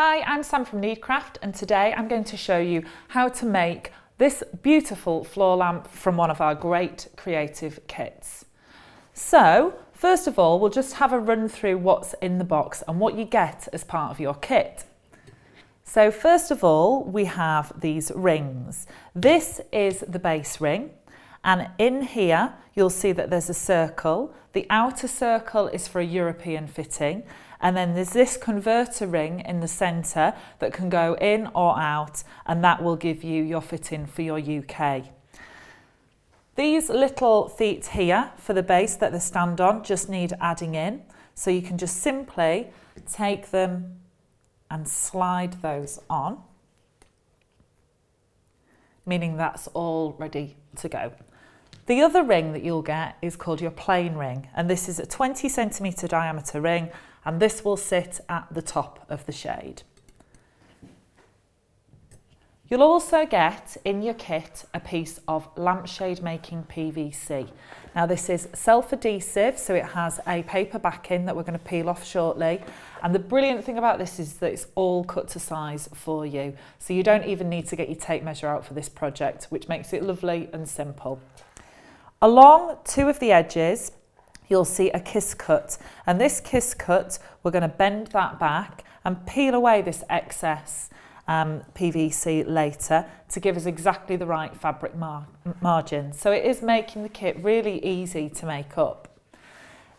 Hi, I'm Sam from Needcraft and today I'm going to show you how to make this beautiful floor lamp from one of our great creative kits. So, first of all, we'll just have a run through what's in the box and what you get as part of your kit. So first of all, we have these rings. This is the base ring. And in here, you'll see that there's a circle. The outer circle is for a European fitting. And then there's this converter ring in the centre that can go in or out, and that will give you your fitting for your UK. These little feet here for the base that they stand on just need adding in. So you can just simply take them and slide those on, meaning that's all ready to go. The other ring that you'll get is called your plain ring, and this is a 20 centimetre diameter ring, and this will sit at the top of the shade. You'll also get in your kit a piece of lampshade making PVC. Now this is self-adhesive, so it has a paper backing that we're going to peel off shortly. And the brilliant thing about this is that it's all cut to size for you. So you don't even need to get your tape measure out for this project, which makes it lovely and simple. Along two of the edges, you'll see a kiss cut. And this kiss cut, we're going to bend that back and peel away this excess um, PVC later to give us exactly the right fabric mar margin. So it is making the kit really easy to make up.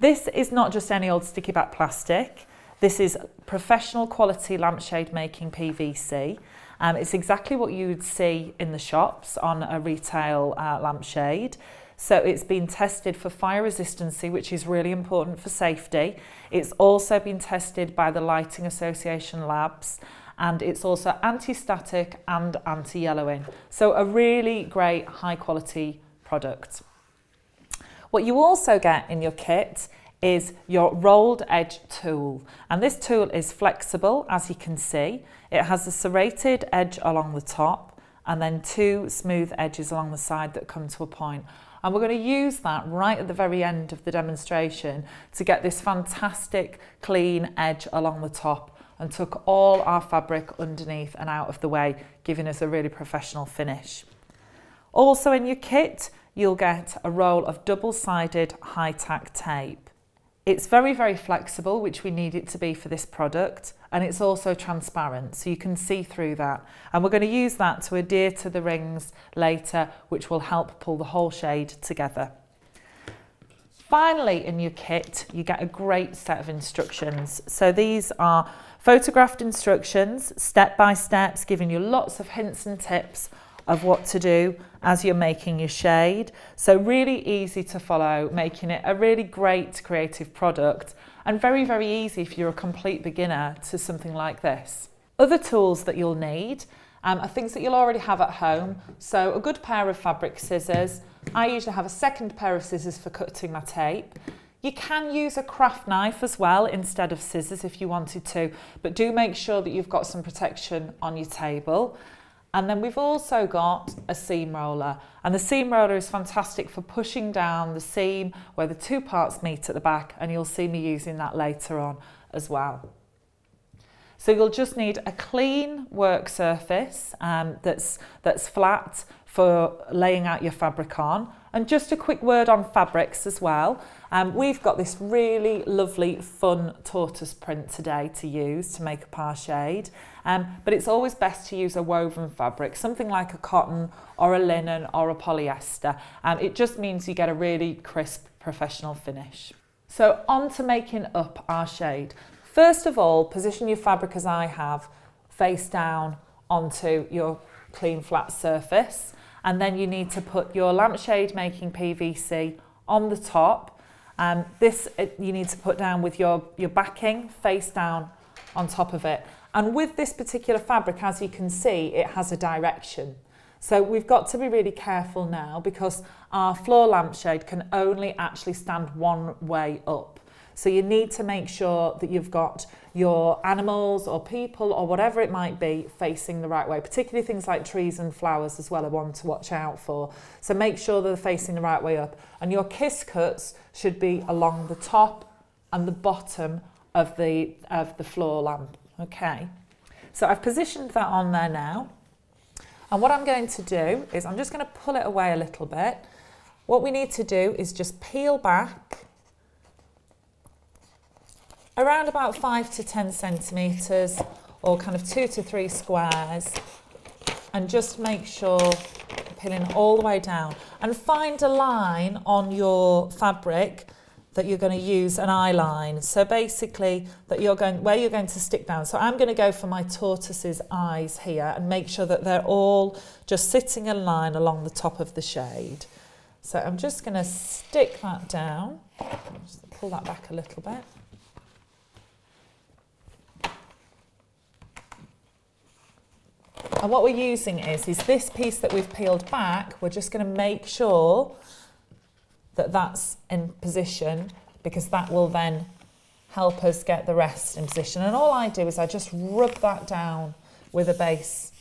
This is not just any old sticky back plastic. This is professional quality lampshade making PVC. Um, it's exactly what you would see in the shops on a retail uh, lampshade. So it's been tested for fire resistancy, which is really important for safety. It's also been tested by the Lighting Association labs and it's also anti-static and anti-yellowing. So a really great high quality product. What you also get in your kit is your rolled edge tool. And this tool is flexible, as you can see. It has a serrated edge along the top and then two smooth edges along the side that come to a point. And we're going to use that right at the very end of the demonstration to get this fantastic clean edge along the top and took all our fabric underneath and out of the way, giving us a really professional finish. Also in your kit, you'll get a roll of double-sided high-tack tape. It's very, very flexible, which we need it to be for this product, and it's also transparent, so you can see through that. And we're going to use that to adhere to the rings later, which will help pull the whole shade together. Finally, in your kit, you get a great set of instructions. So these are photographed instructions, step by steps, giving you lots of hints and tips of what to do as you're making your shade. So really easy to follow, making it a really great creative product and very, very easy if you're a complete beginner to something like this. Other tools that you'll need um, are things that you'll already have at home. So a good pair of fabric scissors. I usually have a second pair of scissors for cutting my tape. You can use a craft knife as well instead of scissors if you wanted to, but do make sure that you've got some protection on your table. And then we've also got a seam roller. And the seam roller is fantastic for pushing down the seam where the two parts meet at the back. And you'll see me using that later on as well. So you'll just need a clean work surface um, that's, that's flat for laying out your fabric on. And just a quick word on fabrics as well. Um, we've got this really lovely fun tortoise print today to use to make a par shade. Um, but it's always best to use a woven fabric, something like a cotton or a linen or a polyester. Um, it just means you get a really crisp professional finish. So on to making up our shade. First of all, position your fabric as I have face down onto your clean flat surface and then you need to put your lampshade making PVC on the top. Um, this you need to put down with your, your backing face down on top of it. And with this particular fabric, as you can see, it has a direction. So we've got to be really careful now because our floor lampshade can only actually stand one way up. So you need to make sure that you've got your animals or people or whatever it might be facing the right way, particularly things like trees and flowers as well are one to watch out for. So make sure they're facing the right way up. And your kiss cuts should be along the top and the bottom of the, of the floor lamp. Okay. So I've positioned that on there now. And what I'm going to do is I'm just going to pull it away a little bit. What we need to do is just peel back around about five to 10 centimetres or kind of two to three squares and just make sure peeling all the way down and find a line on your fabric that you're going to use an eye line. So basically that you're going where you're going to stick down. So I'm going to go for my tortoise's eyes here and make sure that they're all just sitting in line along the top of the shade. So I'm just going to stick that down. Just pull that back a little bit. And what we're using is, is this piece that we've peeled back, we're just going to make sure that that's in position because that will then help us get the rest in position. And all I do is I just rub that down with a base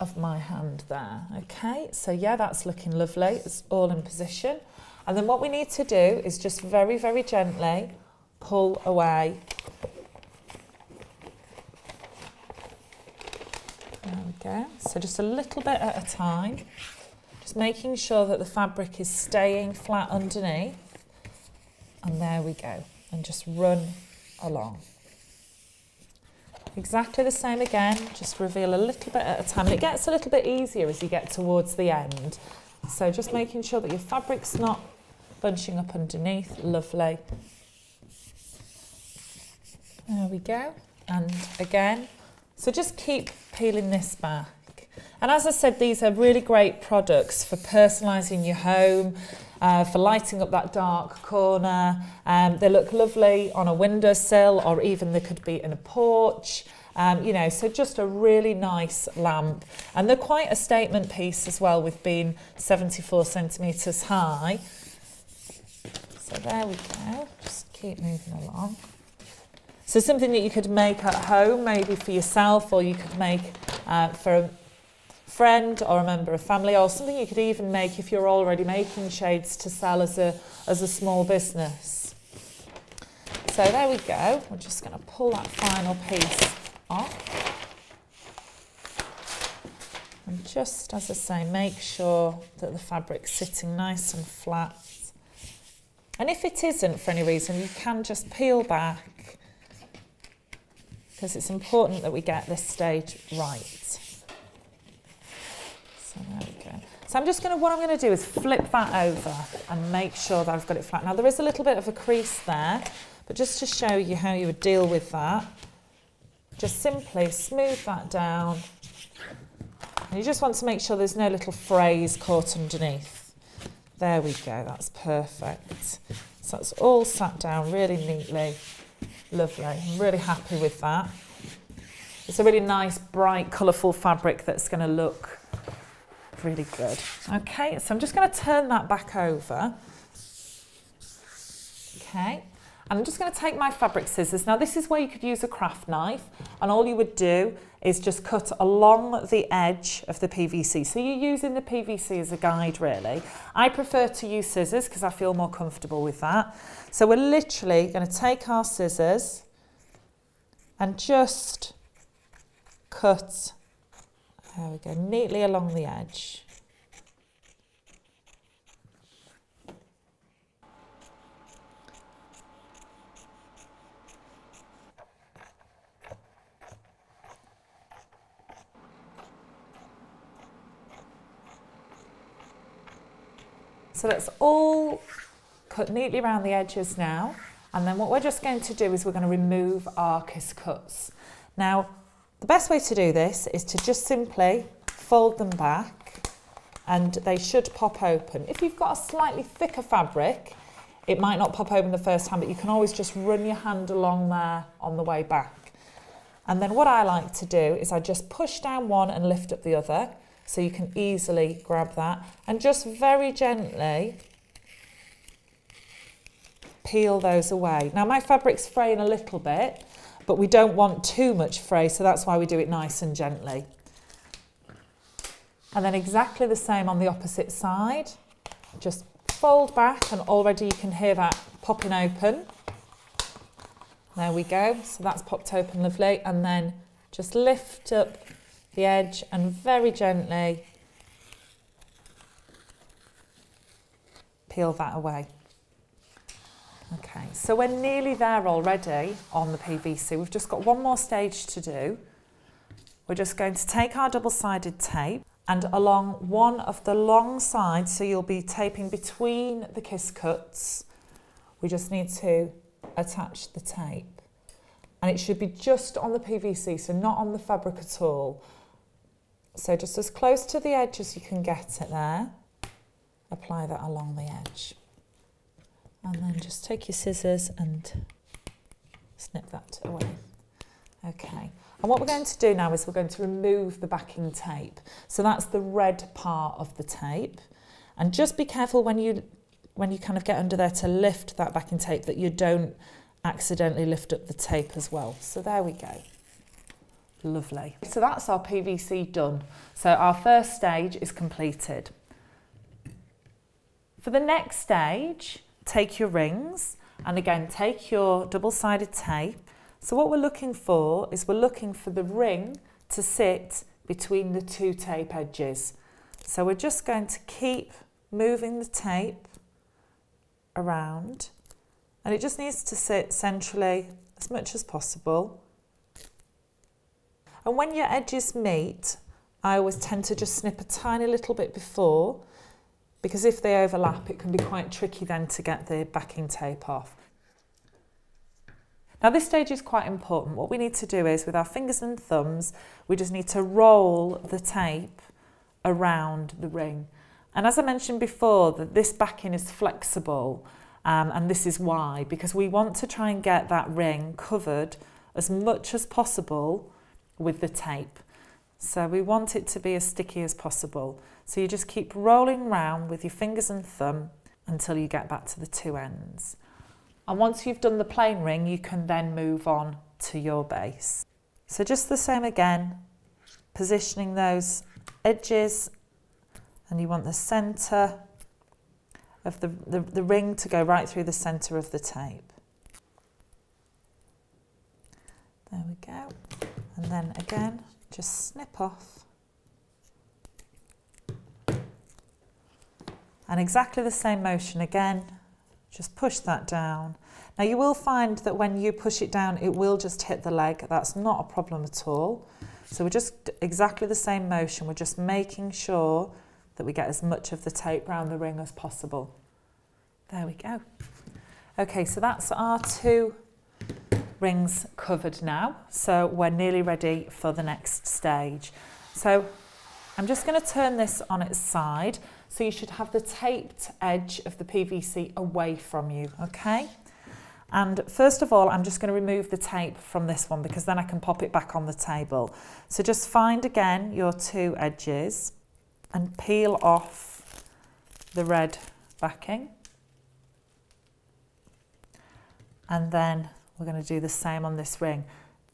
of my hand there. Okay, so yeah, that's looking lovely. It's all in position. And then what we need to do is just very, very gently pull away. There we go. So just a little bit at a time. Just making sure that the fabric is staying flat underneath. And there we go. And just run along. Exactly the same again, just reveal a little bit at a time. And it gets a little bit easier as you get towards the end. So just making sure that your fabric's not bunching up underneath. Lovely. There we go. And again, so just keep peeling this back. And as I said, these are really great products for personalising your home, uh, for lighting up that dark corner. Um, they look lovely on a windowsill or even they could be in a porch. Um, you know, so just a really nice lamp. And they're quite a statement piece as well with being 74 centimetres high. So there we go, just keep moving along. So something that you could make at home, maybe for yourself, or you could make uh, for friend or a member of family or something you could even make if you're already making shades to sell as a, as a small business. So there we go. We're just going to pull that final piece off. And just, as I say, make sure that the fabric's sitting nice and flat. And if it isn't for any reason, you can just peel back because it's important that we get this stage right. So I'm just going to, what I'm going to do is flip that over and make sure that I've got it flat. Now there is a little bit of a crease there, but just to show you how you would deal with that, just simply smooth that down. And you just want to make sure there's no little frays caught underneath. There we go, that's perfect. So that's all sat down really neatly. Lovely, I'm really happy with that. It's a really nice, bright, colourful fabric that's going to look really good. Okay, so I'm just going to turn that back over. Okay, and I'm just going to take my fabric scissors. Now this is where you could use a craft knife and all you would do is just cut along the edge of the PVC. So you're using the PVC as a guide really. I prefer to use scissors because I feel more comfortable with that. So we're literally going to take our scissors and just cut there we go, neatly along the edge. So that's all cut neatly around the edges now. And then what we're just going to do is we're going to remove our kiss cuts. Now, the best way to do this is to just simply fold them back and they should pop open. If you've got a slightly thicker fabric, it might not pop open the first time, but you can always just run your hand along there on the way back. And then what I like to do is I just push down one and lift up the other so you can easily grab that and just very gently peel those away. Now my fabric's fraying a little bit, but we don't want too much fray, so that's why we do it nice and gently. And then exactly the same on the opposite side. Just fold back and already you can hear that popping open. There we go, so that's popped open lovely. And then just lift up the edge and very gently peel that away. Okay, so we're nearly there already on the PVC. We've just got one more stage to do. We're just going to take our double-sided tape and along one of the long sides, so you'll be taping between the kiss cuts, we just need to attach the tape. And it should be just on the PVC, so not on the fabric at all. So just as close to the edge as you can get it there, apply that along the edge. And then just take your scissors and snip that away. Okay. And what we're going to do now is we're going to remove the backing tape. So that's the red part of the tape. And just be careful when you when you kind of get under there to lift that backing tape that you don't accidentally lift up the tape as well. So there we go. Lovely. So that's our PVC done. So our first stage is completed. For the next stage, take your rings and again take your double-sided tape so what we're looking for is we're looking for the ring to sit between the two tape edges. So we're just going to keep moving the tape around and it just needs to sit centrally as much as possible. And when your edges meet, I always tend to just snip a tiny little bit before because if they overlap, it can be quite tricky then to get the backing tape off. Now this stage is quite important. What we need to do is with our fingers and thumbs, we just need to roll the tape around the ring. And as I mentioned before, that this backing is flexible um, and this is why, because we want to try and get that ring covered as much as possible with the tape. So we want it to be as sticky as possible. So you just keep rolling round with your fingers and thumb until you get back to the two ends. And once you've done the plain ring, you can then move on to your base. So just the same again, positioning those edges and you want the centre of the, the, the ring to go right through the centre of the tape. There we go. And then again, just snip off. And exactly the same motion again, just push that down. Now you will find that when you push it down, it will just hit the leg. That's not a problem at all. So we're just exactly the same motion. We're just making sure that we get as much of the tape around the ring as possible. There we go. Okay, so that's our two rings covered now. So we're nearly ready for the next stage. So I'm just going to turn this on its side. So you should have the taped edge of the PVC away from you, okay? And first of all, I'm just going to remove the tape from this one because then I can pop it back on the table. So just find again your two edges and peel off the red backing. And then we're going to do the same on this ring.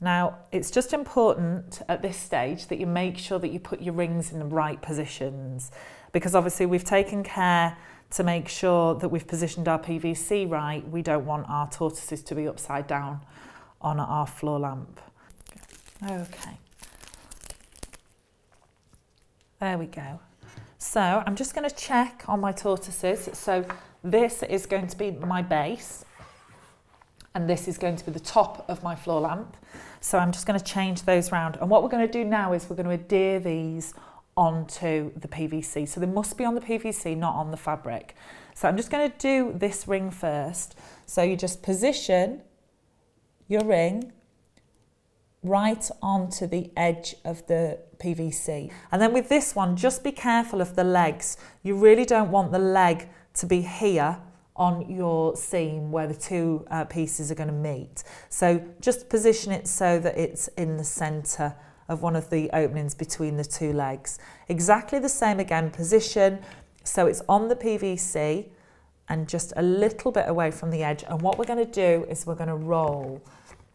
Now, it's just important at this stage that you make sure that you put your rings in the right positions because obviously we've taken care to make sure that we've positioned our PVC right. We don't want our tortoises to be upside down on our floor lamp. Okay. There we go. So I'm just going to check on my tortoises. So this is going to be my base and this is going to be the top of my floor lamp. So I'm just going to change those round. And what we're going to do now is we're going to adhere these onto the PVC. So they must be on the PVC, not on the fabric. So I'm just going to do this ring first. So you just position your ring right onto the edge of the PVC. And then with this one, just be careful of the legs. You really don't want the leg to be here on your seam where the two uh, pieces are going to meet. So just position it so that it's in the centre of one of the openings between the two legs. Exactly the same again, position so it's on the PVC and just a little bit away from the edge. And what we're going to do is we're going to roll.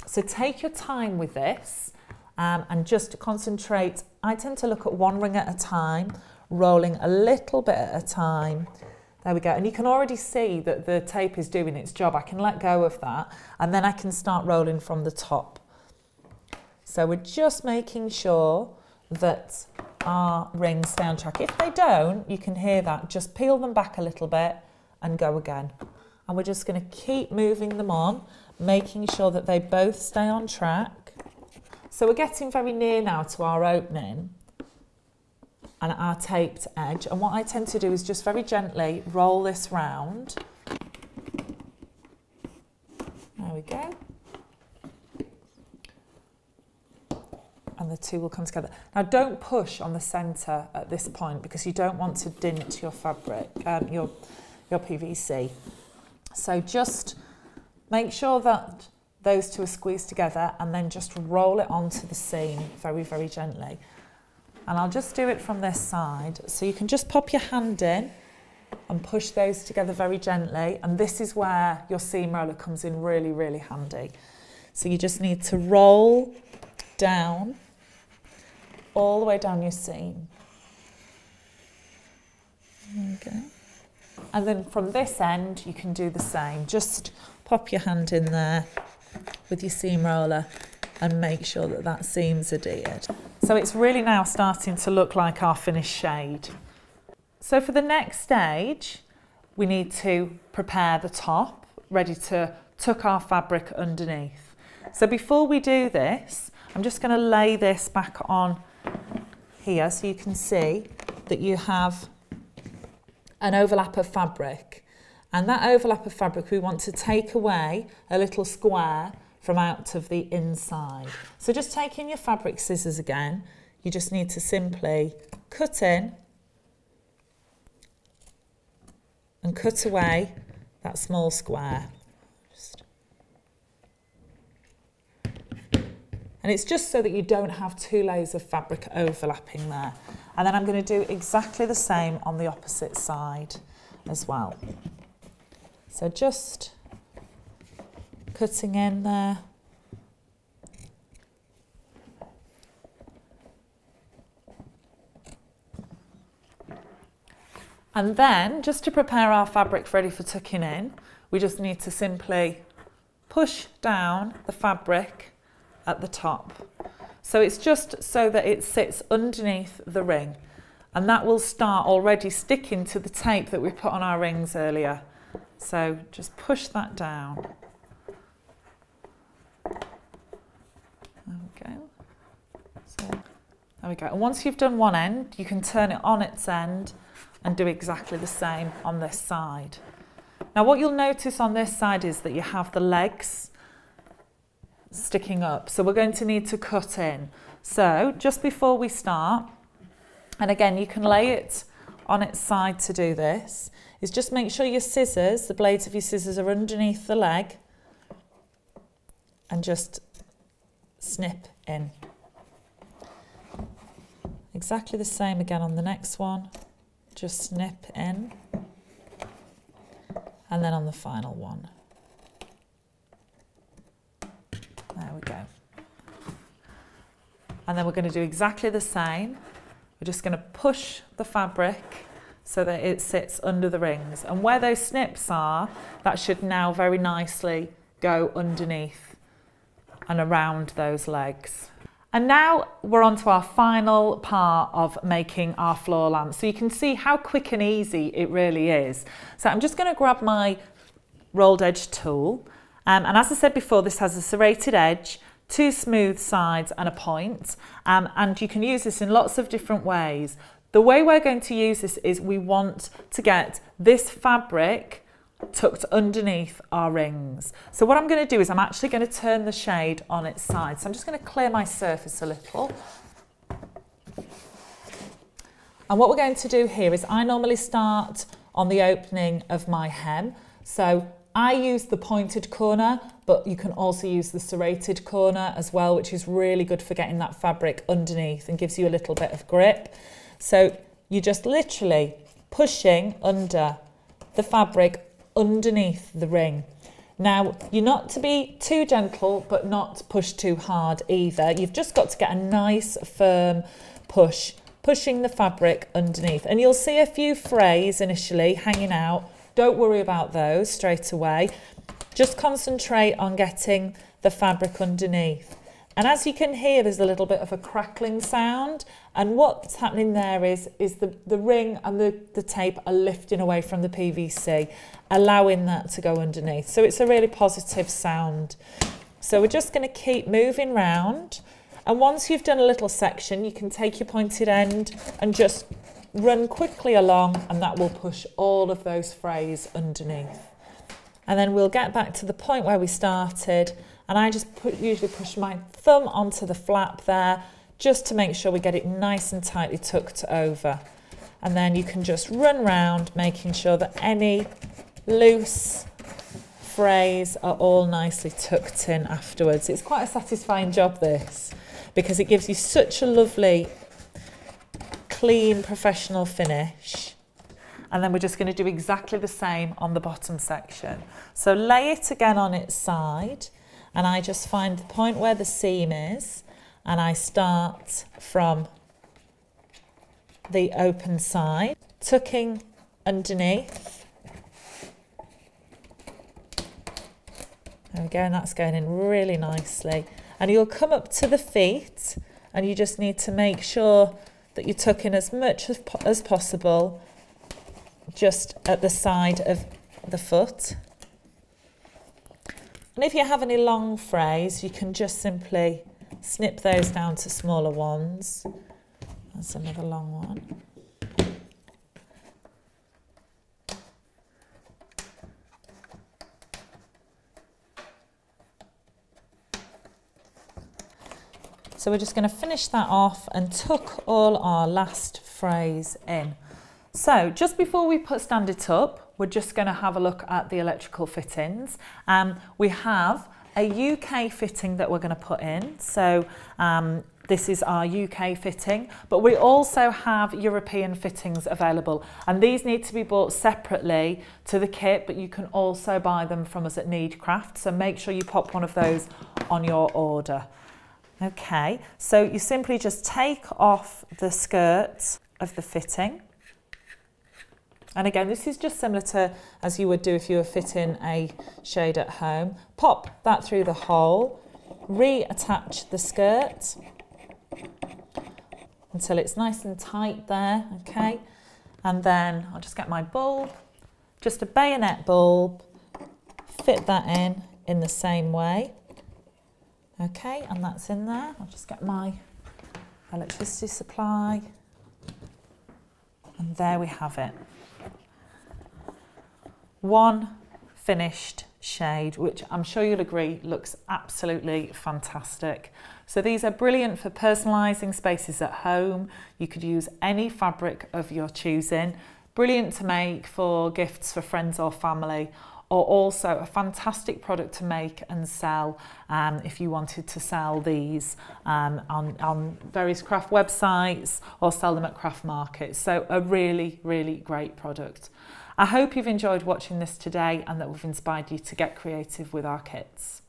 So take your time with this um, and just concentrate. I tend to look at one ring at a time, rolling a little bit at a time. There we go. And you can already see that the tape is doing its job. I can let go of that and then I can start rolling from the top. So we're just making sure that our rings stay on track. If they don't, you can hear that. Just peel them back a little bit and go again. And we're just going to keep moving them on, making sure that they both stay on track. So we're getting very near now to our opening and our taped edge. And what I tend to do is just very gently roll this round. There we go. and the two will come together. Now don't push on the centre at this point because you don't want to dint your fabric, um, your, your PVC. So just make sure that those two are squeezed together and then just roll it onto the seam very, very gently. And I'll just do it from this side. So you can just pop your hand in and push those together very gently. And this is where your seam roller comes in really, really handy. So you just need to roll down all the way down your seam. Okay. And then from this end, you can do the same. Just pop your hand in there with your seam roller and make sure that that seam's adhered. So it's really now starting to look like our finished shade. So for the next stage, we need to prepare the top, ready to tuck our fabric underneath. So before we do this, I'm just going to lay this back on here so you can see that you have an overlap of fabric. And that overlap of fabric, we want to take away a little square from out of the inside. So just taking your fabric scissors again, you just need to simply cut in and cut away that small square. And it's just so that you don't have two layers of fabric overlapping there. And then I'm going to do exactly the same on the opposite side as well. So just cutting in there. And then, just to prepare our fabric ready for tucking in, we just need to simply push down the fabric at the top. So it's just so that it sits underneath the ring and that will start already sticking to the tape that we put on our rings earlier. So just push that down. There we go. So there we go. And once you've done one end, you can turn it on its end and do exactly the same on this side. Now what you'll notice on this side is that you have the legs sticking up. So we're going to need to cut in. So just before we start, and again, you can lay it on its side to do this, is just make sure your scissors, the blades of your scissors are underneath the leg and just snip in. Exactly the same again on the next one. Just snip in. And then on the final one. There we go. And then we're going to do exactly the same. We're just going to push the fabric so that it sits under the rings. And where those snips are, that should now very nicely go underneath and around those legs. And now we're on to our final part of making our floor lamp. So you can see how quick and easy it really is. So I'm just going to grab my rolled edge tool um, and as I said before, this has a serrated edge, two smooth sides and a point. Um, and you can use this in lots of different ways. The way we're going to use this is we want to get this fabric tucked underneath our rings. So what I'm going to do is I'm actually going to turn the shade on its side. So I'm just going to clear my surface a little. And what we're going to do here is I normally start on the opening of my hem. So I use the pointed corner, but you can also use the serrated corner as well, which is really good for getting that fabric underneath and gives you a little bit of grip. So you're just literally pushing under the fabric underneath the ring. Now, you're not to be too gentle, but not push too hard either. You've just got to get a nice firm push, pushing the fabric underneath. And you'll see a few frays initially hanging out don't worry about those straight away. Just concentrate on getting the fabric underneath. And as you can hear, there's a little bit of a crackling sound. And what's happening there is, is the, the ring and the, the tape are lifting away from the PVC, allowing that to go underneath. So it's a really positive sound. So we're just going to keep moving round. And once you've done a little section, you can take your pointed end and just run quickly along and that will push all of those frays underneath. And then we'll get back to the point where we started and I just put, usually push my thumb onto the flap there just to make sure we get it nice and tightly tucked over. And then you can just run round making sure that any loose frays are all nicely tucked in afterwards. It's quite a satisfying job this because it gives you such a lovely clean professional finish and then we're just going to do exactly the same on the bottom section. So lay it again on its side and I just find the point where the seam is and I start from the open side, tucking underneath. There we go, and that's going in really nicely. And you'll come up to the feet and you just need to make sure that you tuck in as much as, as possible just at the side of the foot. And if you have any long frays, you can just simply snip those down to smaller ones. That's another long one. So we're just going to finish that off and tuck all our last frays in. So just before we put stand it up, we're just going to have a look at the electrical fittings. Um, we have a UK fitting that we're going to put in. So um, this is our UK fitting, but we also have European fittings available. And these need to be bought separately to the kit, but you can also buy them from us at Needcraft. So make sure you pop one of those on your order. Okay, so you simply just take off the skirt of the fitting and again, this is just similar to as you would do if you were fitting a shade at home. Pop that through the hole, reattach the skirt until it's nice and tight there, okay? And then I'll just get my bulb, just a bayonet bulb, fit that in in the same way. Okay, and that's in there. I'll just get my electricity supply. And there we have it one finished shade, which I'm sure you'll agree looks absolutely fantastic. So these are brilliant for personalising spaces at home. You could use any fabric of your choosing. Brilliant to make for gifts for friends or family or also a fantastic product to make and sell um, if you wanted to sell these um, on, on various craft websites or sell them at craft markets. So a really, really great product. I hope you've enjoyed watching this today and that we've inspired you to get creative with our kits.